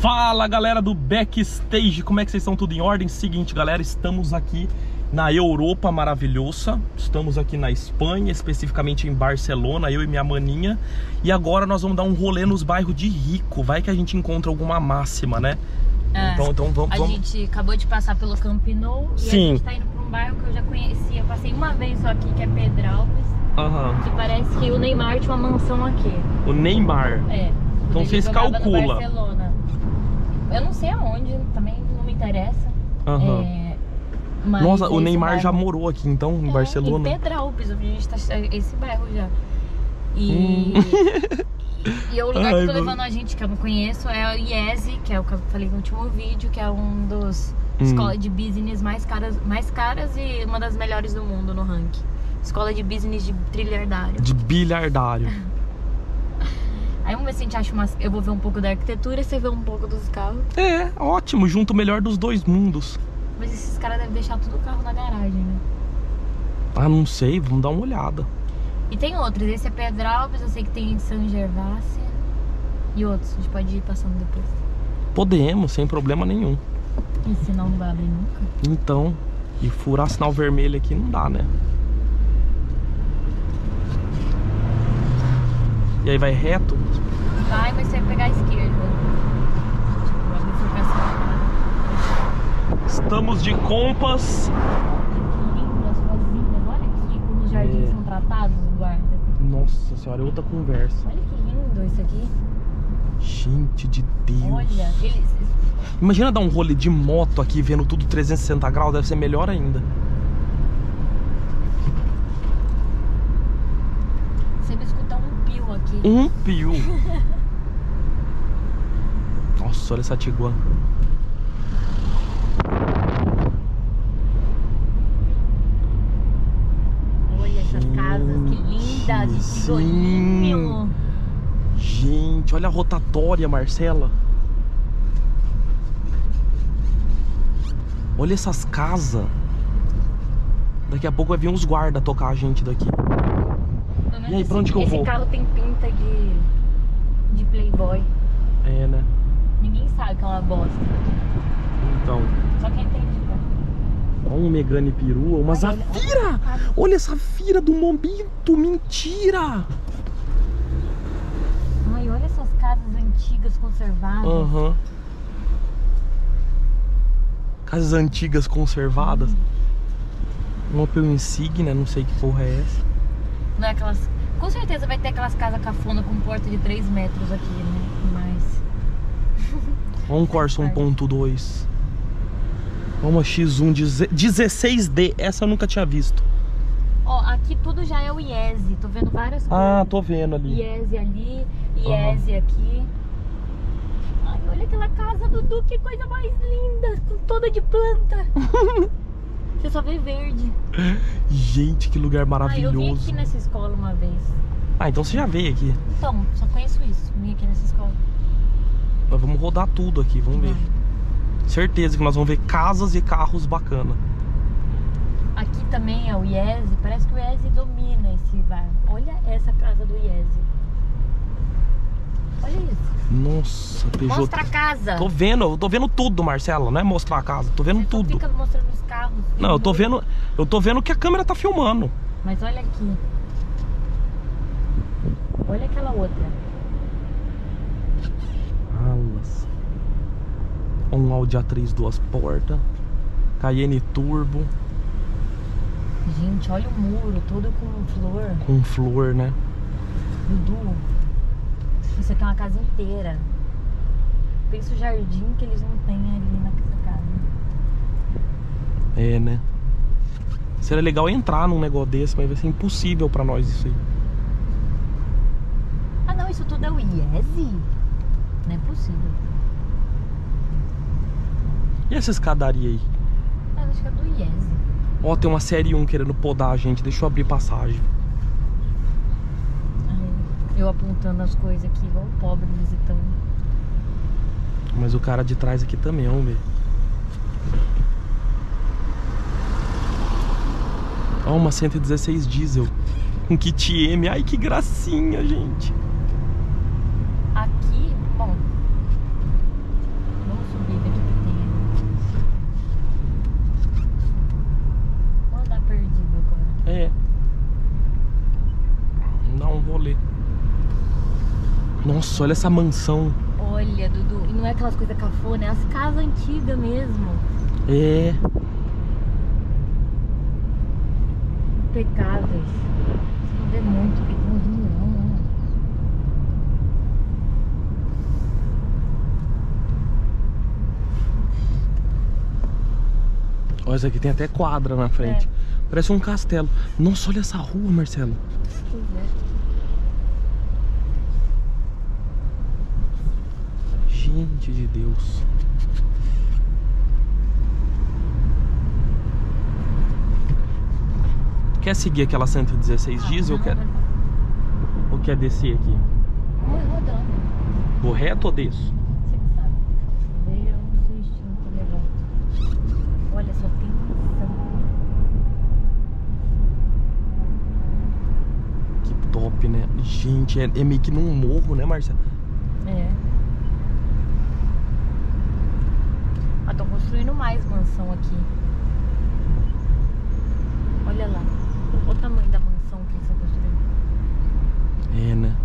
Fala galera do Backstage, como é que vocês estão? Tudo em ordem? Seguinte galera, estamos aqui na Europa maravilhosa, estamos aqui na Espanha, especificamente em Barcelona, eu e minha maninha E agora nós vamos dar um rolê nos bairros de rico, vai que a gente encontra alguma máxima, né? É, então, então vamos, a vamos... gente acabou de passar pelo Camp Nou e Sim. a gente tá indo pra um bairro que eu já conhecia. Passei uma vez só aqui, que é Pedralbes, Aham. que parece que o Neymar tinha uma mansão aqui. O Neymar, É. Então vocês jogava no calcula. Barcelona. Eu não sei aonde, também não me interessa. Aham. É, Nossa, o Neymar bairro- já morou aqui então, em É, Barcelona Em Pedralbes, onde a gente tá. Esse bairro já. E. Hum. E o lugar Ai, que eu tô mano. levando a gente, que eu não conheço, é o IESE, que é o que eu falei no último vídeo, que é um dos Hum. escolas de business mais caras, mais caras e uma das melhores do mundo no ranking. Escola de business de trilhardário. De bilhardário Aí vamos ver se a gente acha umas. Eu vou ver um pouco da arquitetura e você vê um pouco dos carros. É, ótimo, junto o melhor dos dois mundos Mas esses caras devem deixar tudo o carro na garagem, né? Ah, não sei, vamos dar uma olhada E tem outros, esse é Pedralbes, eu sei que tem São Gervásia e outros, a gente pode ir passando depois. Podemos, sem problema nenhum E senão não vai abrir nunca. Então, e furar sinal vermelho aqui não dá, né? E aí vai reto? Vai, mas você vai pegar a esquerda. Estamos de compas. Que lindo as rosinhas. Olha aqui como os jardins É. são tratados, guarda. Nossa senhora, é outra conversa. Olha que lindo isso aqui. Gente de Deus. Olha, eles. Imagina dar um rolê de moto aqui, vendo tudo 360 graus, deve ser melhor ainda. Você vai escutar um pio aqui. Um pio. Nossa, olha essa Tiguan. Olha essas casas, que lindas, de. Gente, olha a rotatória, Marcela. Olha essas casas. Daqui a pouco vai vir uns guarda tocar a gente daqui. E aí, pra onde que eu esse vou? carro tem pinta de. de playboy. É, né? Ninguém sabe que é uma bosta. Então, Só quem tem tipo. olha um Megane perua, uma Olha, Zafira! olha. Olha essa Zafira do momento, mentira! Ai, olha essas casas antigas conservadas. Aham. Casas antigas conservadas. Um Opel Insignia, não sei que porra é essa. Não é aquelas. Com certeza vai ter aquelas casas cafona com porta de 3 metros aqui, né? Mas. Olha um Corsa 1.2. Olha uma X1 deze- 16D, essa eu nunca tinha visto. Ó, aqui tudo já é o IESE. Tô vendo várias Ah, coisas. tô vendo ali. IESE ali, IESE aqui. Ai, olha aquela casa do Duque, que coisa mais linda, toda de planta. Você só vê verde. Gente, que lugar Ah, eu vim maravilhoso. aqui nessa escola uma vez. Ah, então você já veio aqui. Então, só conheço isso. Vim aqui nessa escola. Nós vamos rodar tudo aqui, vamos ver. Certeza que nós vamos ver casas e carros bacana. Aqui também é o IESE. Parece que o IESE domina esse bairro. Olha essa casa do IESE. Olha isso. Nossa, Peugeot. Mostra a casa. Tô vendo, tô vendo tudo, Marcela. Não é mostrar a casa, tô vendo Você tudo. fica mostrando os carros. Não, eu tô Tem vendo. Eu tô vendo que a câmera tá filmando. Mas olha aqui. Olha aquela outra. Alas. Um Audi A3 duas portas. Cayenne Turbo Gente, olha o muro todo com flor. com flor, né? Dudu. Isso aqui é uma casa inteira. Pensa o jardim que eles não têm ali nessa casa. É, né? Seria legal entrar num negócio desse, mas vai ser impossível pra nós isso aí. Ah não, isso tudo é o IESE? Não é possível. E essa escadaria aí? Ah, acho que é do IESE. Ó, tem uma série 1 querendo podar a gente. Deixa eu abrir passagem. Eu apontando as coisas aqui, igual o pobre visitando. Mas o cara de trás aqui também, vamos Ó, uma 116 diesel. com kit M. Ai, que gracinha, gente. Aqui, bom. Vamos subir daqui que tem. Vou andar perdido agora. É. Dá um rolê. Nossa, olha essa mansão. Olha, Dudu, e não é aquelas coisas cafona, é as casas antigas mesmo. É. Impecáveis. Você não vê muito pequenininho, não, não. Olha, isso aqui tem até quadra na frente. É. Parece um castelo. Nossa, olha essa rua, Marcelo. Pois é. Gente de Deus. Quer seguir aquela 116 diesel ou quer, ou quer descer aqui? Vamos rodando. Vou reto ou desço? Olha, só tem. Que top, né? Gente, é, é meio que num morro, né, Marcelo? É. Ah, estão construindo mais mansão aqui. Olha lá. Olha o tamanho da mansão que eles estão construindo. É, né?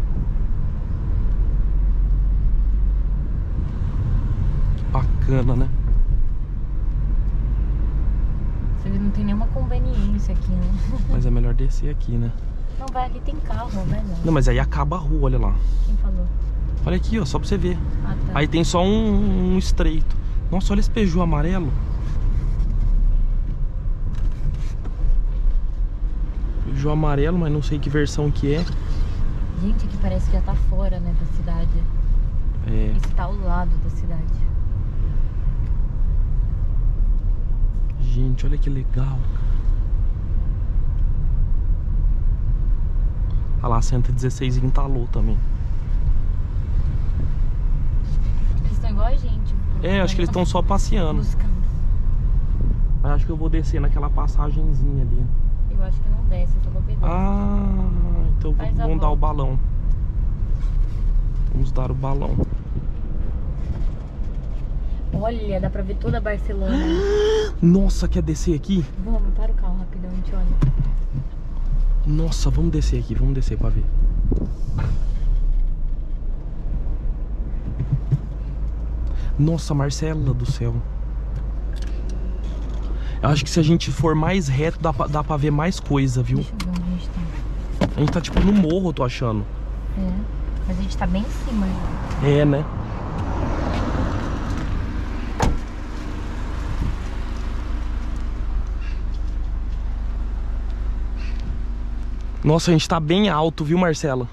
Que bacana, né? Você vê, não tem nenhuma conveniência aqui, né? Mas é melhor descer aqui, né? Não, vai, ali tem carro, não vai não. Não, mas aí acaba a rua, olha lá. Quem falou? Olha aqui, ó, só pra você ver. Ah, tá. Aí tem só um, um estreito. Nossa, olha esse Peugeot amarelo. Peugeot amarelo, mas não sei que versão que é. Gente, aqui parece que já tá fora, né, da cidade. É. Esse tá ao lado da cidade. Gente, olha que legal. Olha lá, 116 entalou também. Eles estão igual a gente. É, acho que eles estão só passeando. Buscando. Acho que eu vou descer naquela passagenzinha ali. Eu acho que não desce. Ah, então Faz vamos dar o volta. balão. Vamos dar o balão. Olha, dá pra ver toda a Barcelona. Nossa, quer descer aqui? Vamos, para o carro rapidão, a gente olha. Nossa, vamos descer aqui, vamos descer pra ver. Nossa, Marcela do céu. Eu acho que se a gente for mais reto, dá pra, dá pra ver mais coisa, viu? Deixa eu ver onde a gente tá. A gente tá tipo no morro, eu tô achando. É, mas a gente tá bem em cima. É, né? Nossa, a gente tá bem alto, viu, Marcela?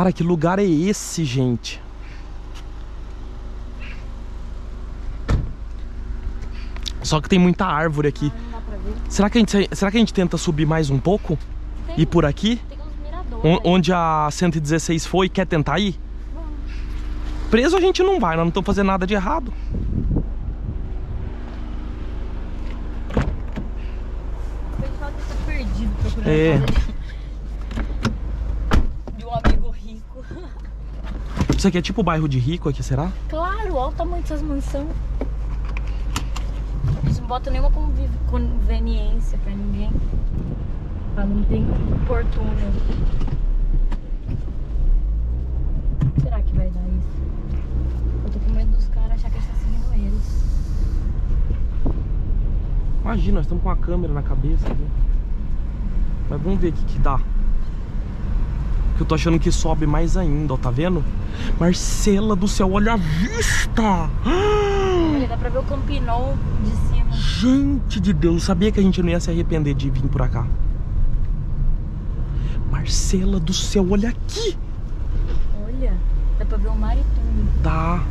Cara, que lugar é esse, gente? Só que tem muita árvore aqui. Ah. Será que a gente, será que a gente tenta subir mais um pouco? Tem, E por aqui? Onde a 116 foi, quer tentar ir? Vamos. Preso a gente não vai, nós não estamos fazendo nada de errado. O pessoal tá perdido procurando É. casa de... de um amigo rico. Isso aqui é tipo o bairro de rico aqui, será? Claro, olha o tamanho dessas mansões. Eles não botam nenhuma conveniência pra ninguém. Pra não ter importúnio. Será que vai dar isso? Eu tô com medo dos caras achar que a gente tá seguindo eles. Imagina, nós estamos com a câmera na cabeça. Viu? Mas vamos ver o que, que dá. Que eu tô achando que sobe mais ainda, ó, tá vendo? Marcela do céu, olha a vista! Olha, dá pra ver o Campinol de cima. Gente de Deus, sabia que a gente não ia se arrepender de vir por cá. Marcela do céu, olha aqui! Olha, dá pra ver o mar e tudo. Dá.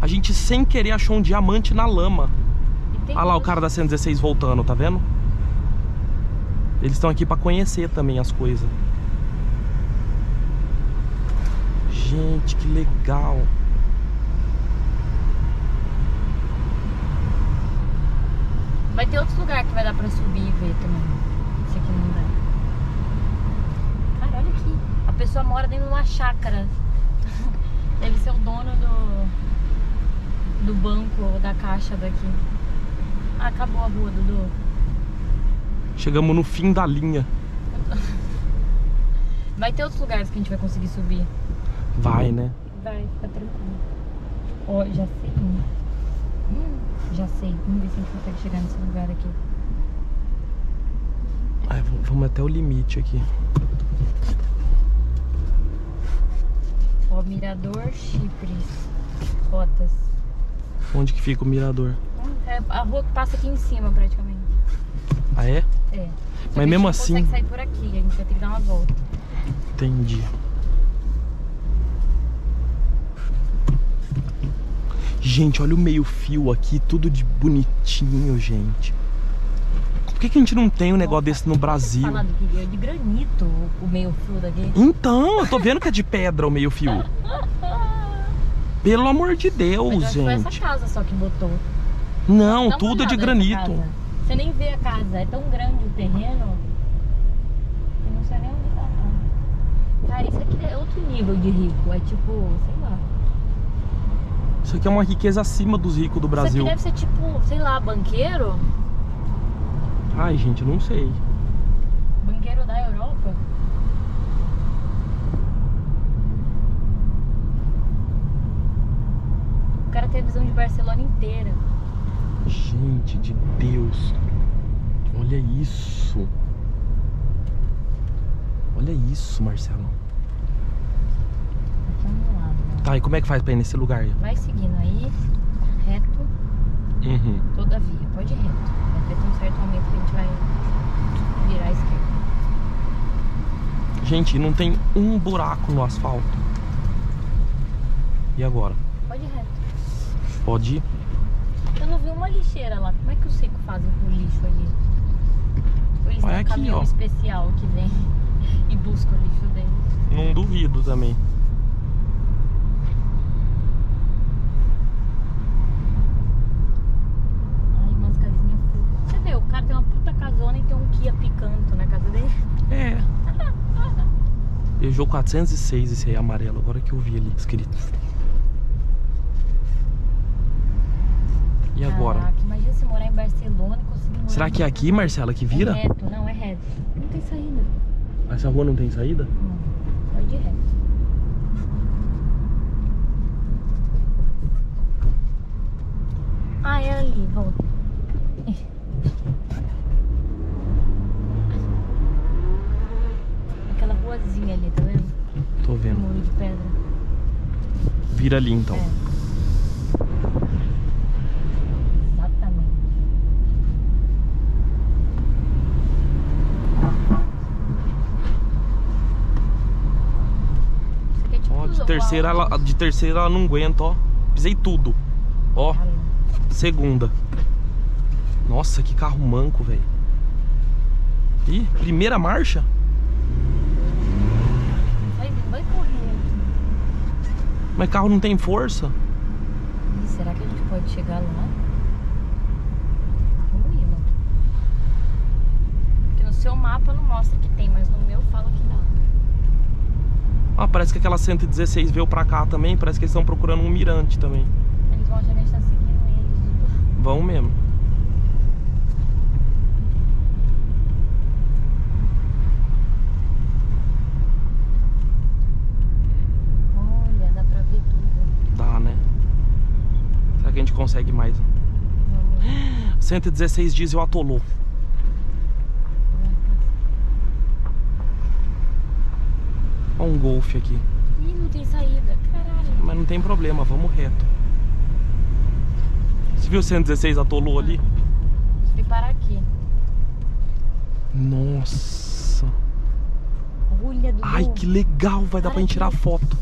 A gente sem querer achou um diamante na lama. Olha lá o cara da 116 voltando, tá vendo? Eles estão aqui pra conhecer também as coisas. Gente, que legal. Vai ter outros lugares que vai dar pra subir e ver também. Esse aqui não dá. Cara, olha aqui. A pessoa mora dentro de uma chácara. Deve ser o dono do. do banco, da caixa daqui. Ah, acabou a rua, Dudu. Chegamos no fim da linha. Vai ter outros lugares que a gente vai conseguir subir. Vai, né? Vai, fica tranquilo. Ó, já sei. um. Hum, já sei. Vamos ver se a gente consegue chegar nesse lugar aqui. Ai, vamos até o limite aqui. Ó, Mirador Chipres. Rotas. Onde que fica o mirador? É a rua que passa aqui em cima, praticamente. Ah, é? É. Só Mas gente mesmo não assim- consegue sair por aqui, a gente vai ter que dar uma volta. Entendi. Gente, olha o meio fio aqui, tudo de bonitinho, gente. Por que, que a gente não tem um negócio desse no Brasil? Falando que é de granito o- meio fio daqui. Então, eu tô vendo que é de pedra o meio fio. Pelo amor de Mas Deus, eu acho que foi essa gente. casa só que botou. Não, uma tudo é de granito. Você nem vê a casa, é tão grande o terreno. Eu não sei nem onde tá. Cara, isso aqui é outro nível de rico. É tipo, sei lá. Isso aqui é uma riqueza acima dos ricos do Brasil. Isso aqui deve ser tipo, sei lá, banqueiro? Ai, gente, eu não sei. Banqueiro da Europa? O cara tem a visão de Barcelona inteira. Gente de Deus. Olha isso. Olha isso, Marcelo. Aqui é um lado. né? Tá, e como é que faz pra ir nesse lugar? aí? Vai seguindo aí, reto, Uhum. toda via. Pode ir reto. Vai ter um certo momento que a gente vai virar à esquerda. Gente, não tem um buraco no asfalto. E agora? Pode ir reto. Pode ir? Uma lixeira lá. Como é que os ricos fazem com o lixo ali? Ou eles Olha têm um aqui, caminhão ó. especial que vem e busca o lixo deles. Não duvido também. Ai, umas casinhas fofas. Você vê, o cara tem uma puta casona e tem um Kia Picanto na casa dele. É. Peugeot 406 esse aí amarelo, agora que eu vi ali escrito. E agora? Caraca, imagina você morar em Barcelona e conseguir morar Será que é aqui, Marcela, que vira? É reto, não, é reto. Não tem saída. Essa rua não tem saída? Não, pode ir reto. Ah, é ali, volta. Aquela ruazinha ali, tá vendo? Tô vendo. muro de pedra. Vira ali então. É. Exatamente. Isso aqui é tipo Ó, de o terceira, ela, de terceira ela não aguenta, ó. Pisei tudo. Ó, segunda. Nossa, que carro manco, velho. Ih, primeira marcha? Mas carro não tem força. Será que a gente pode chegar lá? Mano. Porque no seu mapa não mostra que tem, mas no meu fala que. Ah, parece que aquela 116 veio pra cá também. Parece que eles estão procurando um mirante também. Eles vão achar que a gente tá seguindo eles. Vão mesmo. Olha, dá pra ver tudo. Dá, né? Será que a gente consegue mais? Vamos. 116 diesel atolou. Olha um golfe aqui. Ih, não tem saída. Caralho. Mas não tem problema, vamos reto. Você viu o 116 atolou ali? Tem que parar aqui. Nossa. Olha, Dudu. Ai, que legal, vai dar pra gente tirar foto.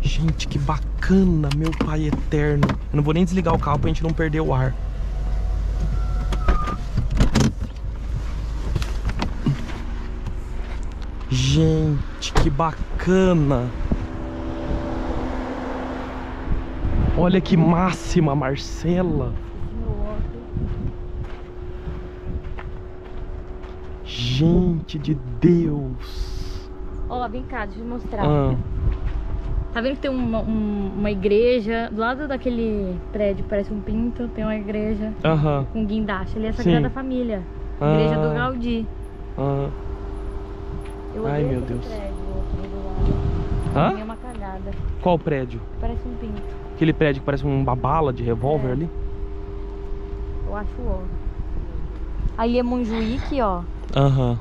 Gente, que bacana, meu pai eterno. Eu não vou nem desligar o carro pra gente não perder o ar. Gente, que bacana. Olha que máxima, Marcela. Gente de Deus. Ó, vem cá, deixa eu mostrar. Ah, Tá vendo que tem uma, um- uma igreja do lado daquele prédio, parece um pinto, tem uma igreja Aham. com guindaste. Ali é a Sagrada Sim. Família. Igreja do Ah, Gaudí. ah. Eu Ai, meu Deus. prédio. Hã? É uma cagada. Qual prédio? Parece um pinto. Aquele prédio que parece uma bala de revólver É. ali? Eu acho ó. Ali é Montjuíque, ó. Aham.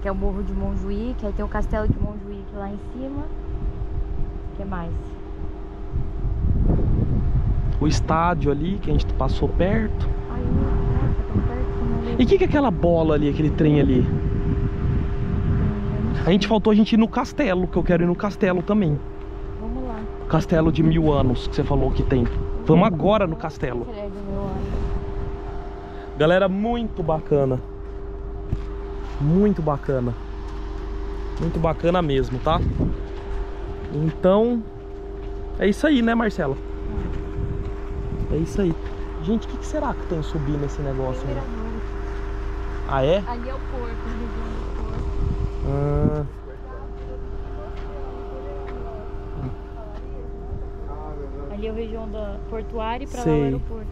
Que é o morro de Montjuíque. Aí tem o castelo de Montjuíque lá em cima. O que mais? O estádio ali, que a gente passou perto. Ai, nossa, tão perto. não E o que, que é aquela bola ali, aquele trem ali? A gente faltou a gente ir no castelo, que eu quero ir no castelo também. Vamos lá. Castelo de mil anos, que você falou que tem. Vamos agora no castelo. Anjo. Galera, muito bacana. Muito bacana. Muito bacana mesmo, tá? Então, é isso aí, né, Marcela? É isso aí. Gente, o que, que será que tem subindo esse negócio? Né? Ah, é? Ali é o porto, a região do porto. Ah, Ali é a região da portuária e pra lá Sei. o aeroporto.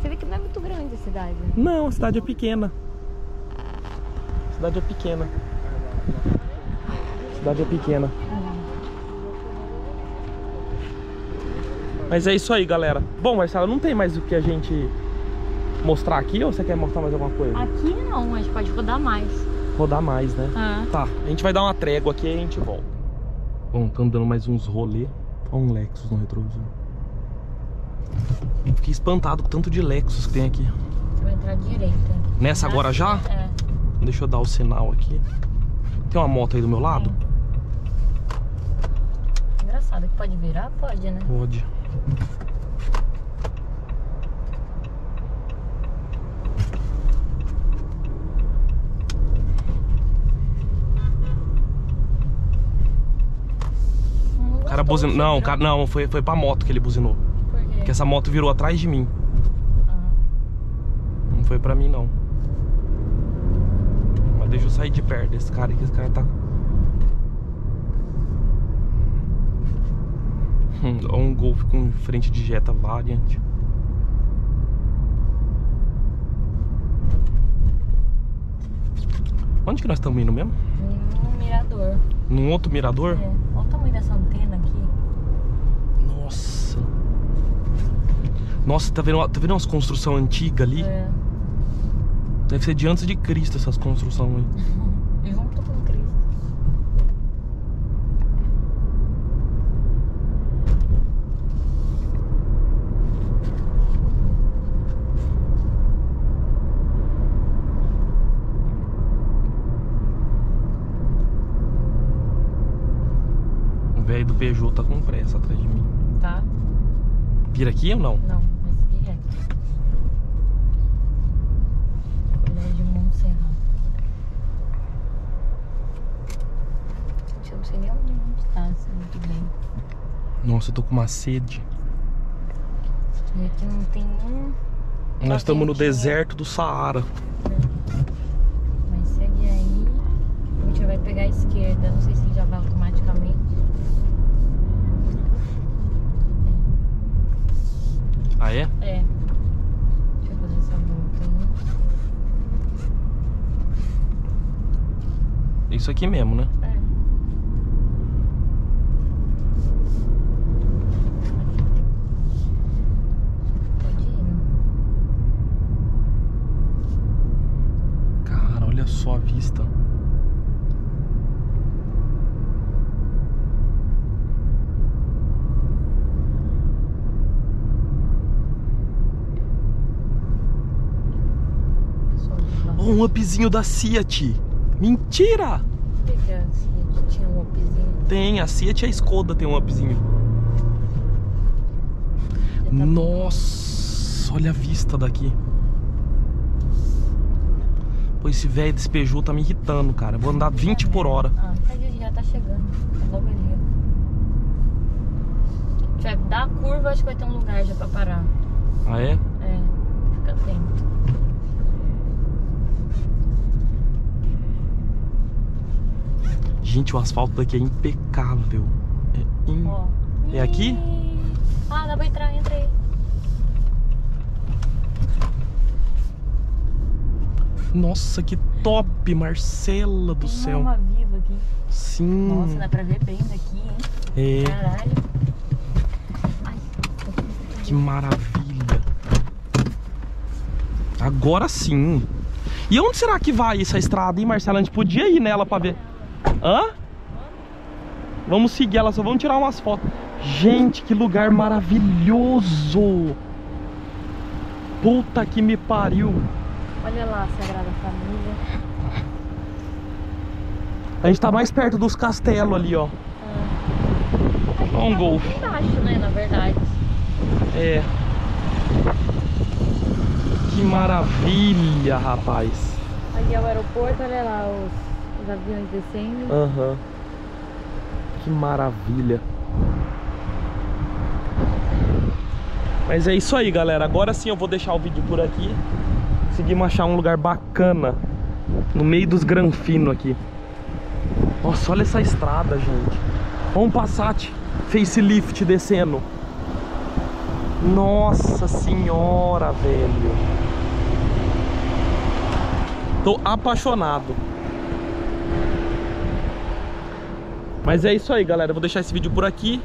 Você vê que não é muito grande a cidade, né? não, a cidade é pequena. A cidade é pequena. A cidade é pequena. Mas é isso aí, galera. Bom, Marcela, não tem mais o que a gente mostrar aqui ou você quer mostrar mais alguma coisa? Aqui não, a gente pode rodar mais. Rodar mais, né? Ah. Tá, a gente vai dar uma trégua aqui e a gente volta. Bom, estamos dando mais uns rolê. Olha um Lexus no retrovisor. Fiquei espantado com o tanto de Lexus que tem aqui. Você vai entrar à direita. Nessa agora já? É. Deixa eu dar o sinal aqui. Tem uma moto aí do meu lado? Engraçado que pode virar? Pode, né? Pode. O cara buzinou. Não, o cara não, foi, foi pra moto que ele buzinou. Por quê? Que essa moto virou atrás de mim. Ah. Não foi pra mim não. Mas deixa eu sair de perto desse cara aí, que esse cara tá. Hum, Ó um Golf com frente de Jetta Variant. Onde que nós estamos indo mesmo? Um mirador. Num outro mirador? É. Tamanho dessa antena aqui. Nossa. Nossa, tá vendo, tá vendo umas construções antigas ali? É. Deve ser de antes de Cristo essas construções aí. E junto com Cristo. O velho do Peugeot tá com pressa atrás de mim. Tá? Vira aqui ou não? Não, vai seguir reto. Colégio Montserrat. Gente, eu não sei nem onde a gente tá, assim, muito bem. Nossa, eu tô com uma sede. E aqui não tem um. Nós estamos no deserto do Saara. Vai seguir aí. A gente vai pegar a esquerda. Não sei se ele já vai automaticamente. Ah, é? É. Deixa eu fazer essa volta aí. Isso aqui mesmo, né? É. Pode ir. Cara, olha só a vista. Pessoal de Ó, baixo. Um upzinho da Fiat. Mentira! Pegar aqui tinha um upzinho. Tem, a Fiat e a Skoda tem um upzinho. Tá Nossa, olha a vista daqui. Pô, esse velho desse Peugeot tá me irritando, cara. Vou andar 20 por hora. Ah, tá, já tá chegando. Tá logo ali. vai dar a curva, acho que vai ter um lugar já pra parar. Ah, é? É, fica atento. Gente, o asfalto daqui é impecável. É Hum. Ó. É aqui? Ah, dá pra entrar, entra aí. Nossa, que top, Marcela do Tem céu. uma viva aqui. Sim. Nossa, dá pra ver bem daqui, hein? É, Caralho. Ai, que maravilha. Agora sim. E onde será que vai essa estrada, hein, Marcela? A gente podia ir nela pra ver. Hã? Vamos seguir ela, só vamos tirar umas fotos. Gente, que lugar maravilhoso! Puta que me pariu! olha lá, Sagrada Família. A gente tá mais perto dos castelos ali, ó. Ah. Ó um golfe. Embaixo, né, na verdade. É. Que maravilha, rapaz. Ali é o aeroporto, olha lá os, os aviões descendo. Aham. Que maravilha. Mas é isso aí, galera. Agora sim eu vou deixar o vídeo por aqui. Conseguimos achar um lugar bacana. No meio dos granfinos aqui. Nossa, olha essa estrada, gente. Olha um Passat facelift descendo. Nossa senhora, velho. Tô apaixonado. Mas é isso aí, galera. Eu vou deixar esse vídeo por aqui.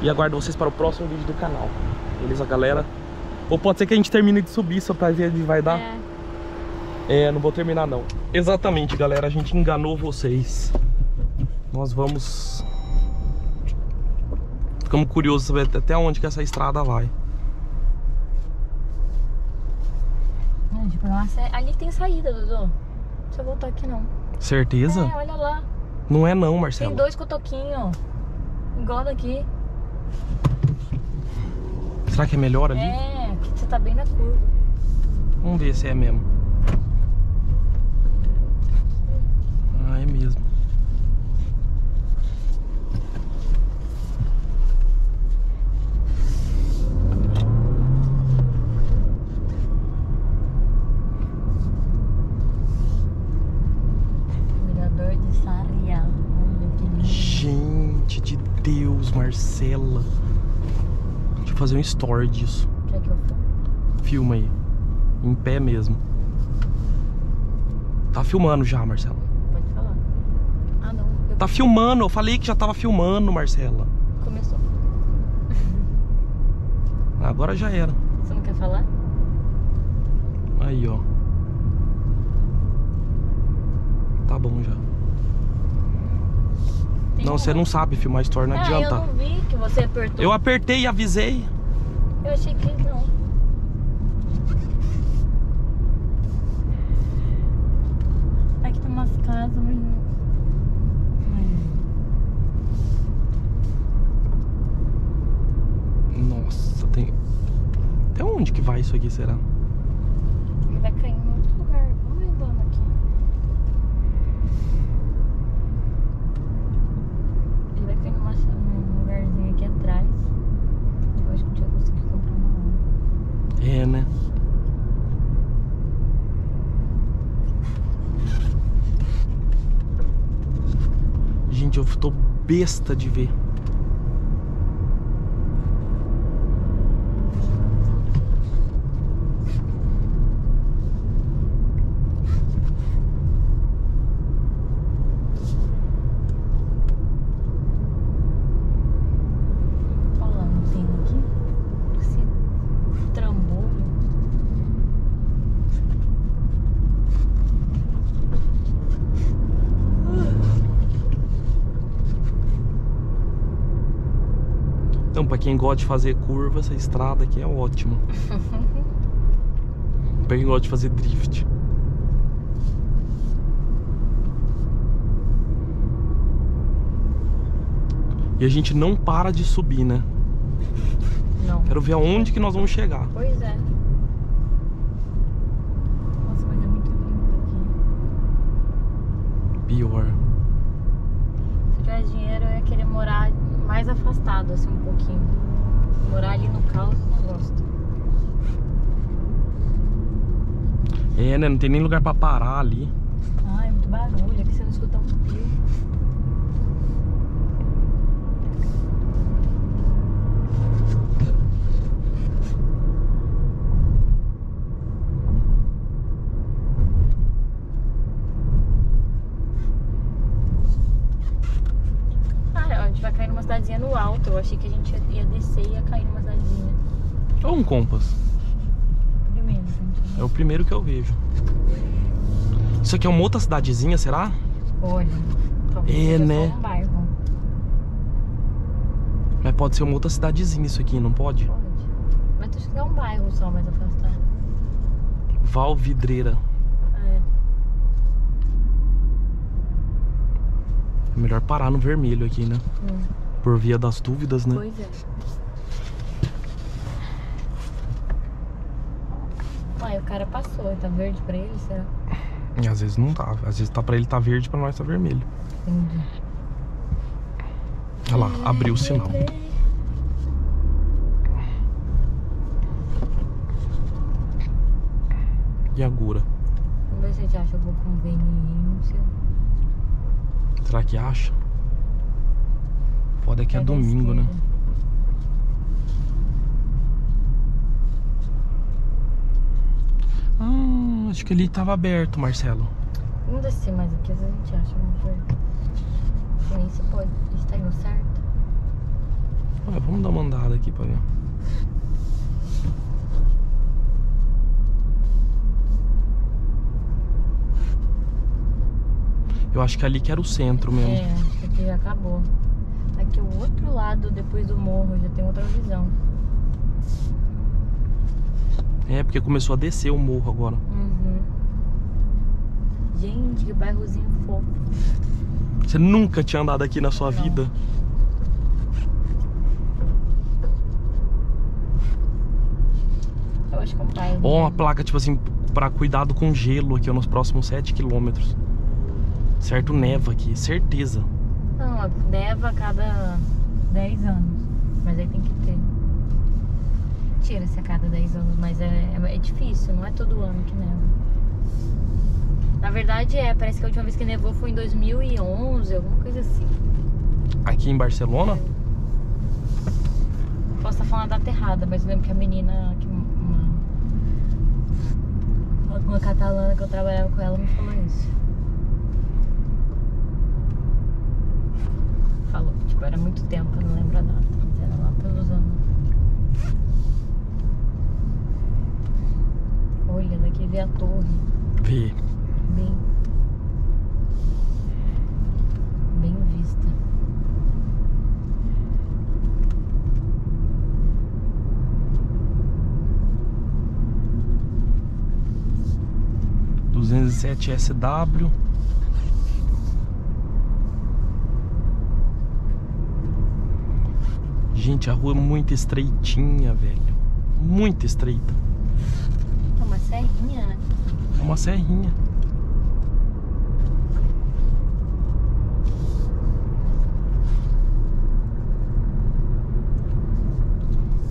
E aguardo vocês para o próximo vídeo do canal. Beleza, galera? Ou pode ser que a gente termine de subir só pra ver onde vai dar. É. É, não vou terminar não. Exatamente, galera. A gente enganou vocês. Nós vamos... Ficamos curiosos saber até onde que essa estrada vai. Tipo, nossa, é- ali tem saída, Dudu. Não precisa voltar aqui, não. Certeza? É, olha lá. Não é não, Tem Marcelo. dois cotoquinhos. Igual daqui. Será que é melhor ali? É, aqui você tá bem na curva. Vamos ver se é mesmo. Ah, é mesmo. Mirador de Sarriá. Olha que lindo. Gente de Marcela. Deixa eu fazer um story disso. Quer que eu for? Filma aí. Em pé mesmo. Tá filmando já, Marcela. Pode falar. Ah, não. Eu... Tá filmando, eu falei que já tava filmando, Marcela. Começou. Agora já era. Você não quer falar? Aí, ó. Tá bom já. Não, você não sabe filmar story, não ah, adianta. eu não vi que você apertou. Eu apertei e avisei. Eu achei que não. Aqui tem umas casas, mas... Nossa, tem. Até onde que vai isso aqui, será? Ele vai cair em outro lugar. Vamos andando aqui. Ele vai cair numa, num lugarzinho aqui atrás. Eu acho que a gente vai conseguir comprar uma água. É, né? Gente, eu tô besta de ver. Olha lá, não tem aqui. Esse trambolho. Então, pra quem gosta de fazer curva, essa estrada aqui é ótima. pra quem gosta de fazer drift. E a gente não para de subir, né? Não. Quero ver aonde que nós vamos chegar. Pois é. Nossa, mas é muito lindo aqui. Pior. Se tivesse dinheiro, eu ia querer morar mais afastado, assim, um pouquinho. Morar ali no caos, eu não gosto. É, né? Não tem nem lugar pra parar ali. Ai, muito barulho, aqui você não escuta um pio. moto. Eu achei que a gente ia, ia descer e ia cair numa cidadezinha. Olha um Compass. Primeiro. É o primeiro que eu vejo. Isso aqui é uma outra cidadezinha, será? Olha. talvez É, né? um bairro. Mas pode ser uma outra cidadezinha isso aqui, não pode? Pode. Mas acho que é um bairro só mais afastado. Valvidreira. É. É melhor parar no vermelho aqui, né? Hum. Por via das dúvidas, né? Pois é. Uai, o cara passou, tá verde pra ele, será? E às vezes não tá. Às vezes tá pra ele tá verde, pra nós tá vermelho. Entendi. Olha lá, abriu o sinal. E agora? Vamos ver se a gente acha alguma conveniência. Será que acha? Foda que é a domingo, né? Ah, acho que ele tava aberto, Marcelo. Vamos descer mais aqui, às vezes a gente acha uma coisa. Que nem se pode. Tá indo certo. Ah, vamos dar uma andada aqui pra ver. Eu acho que ali que era o centro mesmo. É, acho que aqui já acabou. Aqui o outro lado, depois do morro, já tem outra visão. É, porque começou a descer o morro agora. Uhum. Gente, que bairrozinho fofo. Você nunca tinha andado aqui na sua Não. vida. Eu acho que é um bairro. Ó, uma placa, tipo assim, pra cuidado com gelo aqui ó, nos próximos 7 quilômetros. Certo, neva aqui, certeza. Não, neva a cada 10 anos. Mas aí tem que ter. Tira-se a cada 10 anos, mas é, é, é difícil, não é todo ano que neva. Na verdade é, parece que a última vez que nevou foi em 2011, alguma coisa assim. Aqui em Barcelona? Posso estar falando a data errada, mas eu lembro que a menina, que uma, uma catalana que eu trabalhava com ela me falou isso. Falou, tipo, era muito tempo, eu não lembro a data, mas era lá pelos anos. Olha, daqui vê a torre, Vê. bem. Bem vista. duzentos e sete SW. Gente, a rua é muito estreitinha, velho. Muito estreita. É uma serrinha, né? É uma serrinha.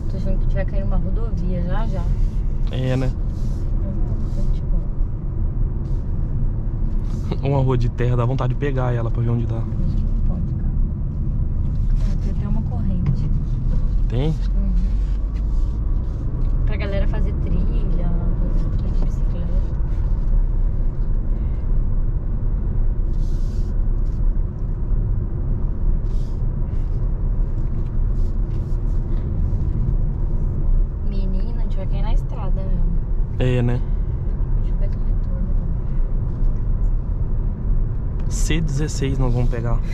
Tô achando que a gente vai cair numa rodovia já já. É, né? Tipo, Uma rua de terra, dá vontade de pegar ela pra ver onde dá. pode, cara. Tem até uma corrente. Tem? Uhum. Pra galera fazer trilha, fazer de bicicleta. Menina, a gente vai cair na estrada mesmo. É, né? A gente faz um retorno. C16 nós vamos pegar.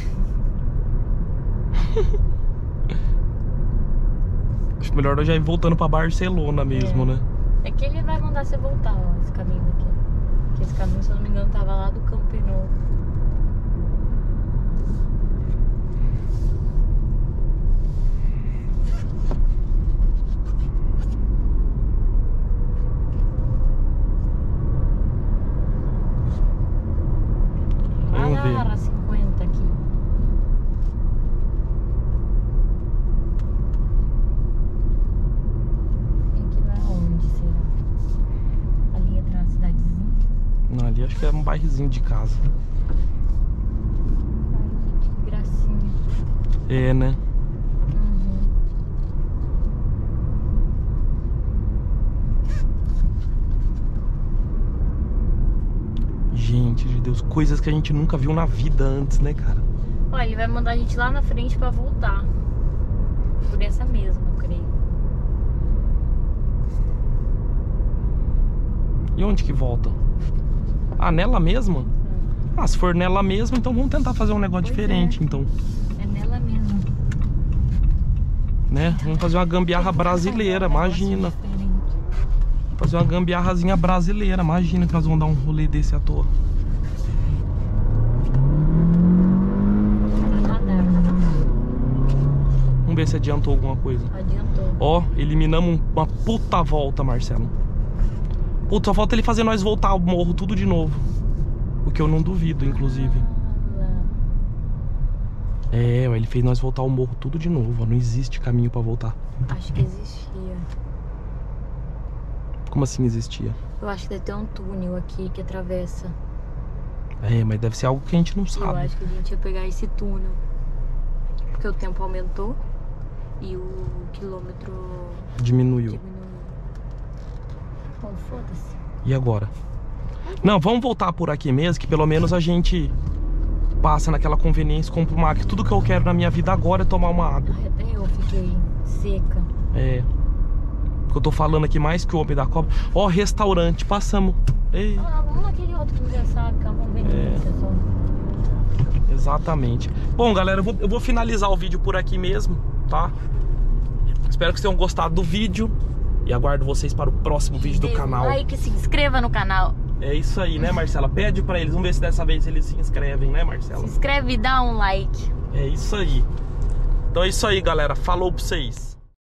Acho melhor nós já ir voltando pra Barcelona mesmo, É. né? É que ele vai mandar você voltar, ó, esse caminho aqui. Que esse caminho, se eu não me engano, tava lá do Camp Nou. Vamos ver. Ah, 50 aqui. Tem que vai aonde, será? Ali atrás da cidadezinha? Não, ali acho que é um bairrozinho de casa. Que gracinha. É, né? Uhum. Gente de Deus, coisas que a gente nunca viu na vida antes, né, cara? Ó, ele vai mandar a gente lá na frente pra voltar. por essa mesma, eu creio. E onde que volta? Ah, nela mesma? Hum. Ah, se for nela mesma, então vamos tentar fazer um negócio Pois diferente, é. então. É nela mesma. Né? Vamos fazer uma gambiarra brasileira, imagina. Fazer uma gambiarrazinha brasileira, imagina que nós vamos dar um rolê desse à toa. Vamos ver se adiantou alguma coisa. Adiantou. Ó, eliminamos uma puta volta, Marcelo. Puta, só falta ele fazer nós voltar ao morro tudo de novo. O que eu não duvido, inclusive. É, ó, ele fez nós voltar ao morro tudo de novo. ó, Não existe caminho pra voltar. Acho que existia. Como assim existia? Eu acho que deve ter um túnel aqui que atravessa. É, mas deve ser algo que a gente não Eu sabe. acho que a gente ia pegar esse túnel. Porque o tempo aumentou e o quilômetro Diminuiu. diminuiu. Foda-se. E agora? Não, vamos voltar por aqui mesmo, que pelo menos a gente passa naquela conveniência, compra uma água. Tudo que eu quero na minha vida agora é tomar uma água. Ai, Até eu fiquei seca. É. Porque eu tô falando aqui mais que o homem da cobra. Ó, restaurante, passamos. Ei, Ah, vamos naquele outro que já sabe, que é uma conveniência só. exatamente. Bom, galera, eu vou, eu vou finalizar o vídeo por aqui mesmo, tá? Espero que vocês tenham gostado do vídeo. E aguardo vocês para o próximo vídeo do um canal. like, se inscreva no canal. É isso aí, né, Marcela? Pede pra eles. Vamos ver se dessa vez eles se inscrevem, né, Marcela? Se inscreve e dá um like. É isso aí. Então é isso aí, galera. Falou pra vocês.